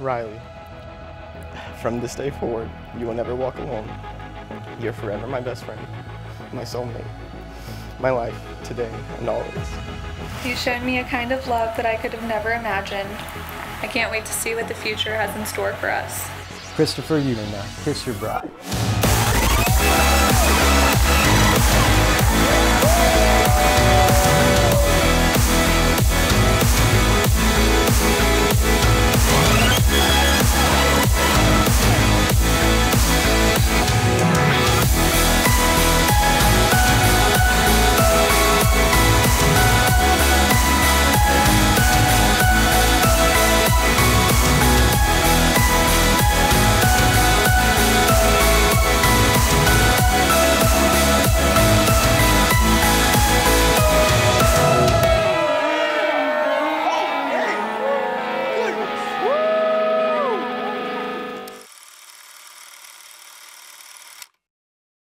Riley, from this day forward, you will never walk alone. You're forever my best friend, my soulmate, my life, today, and always. You've shown me a kind of love that I could have never imagined. I can't wait to see what the future has in store for us. Christopher you may now kiss your bride.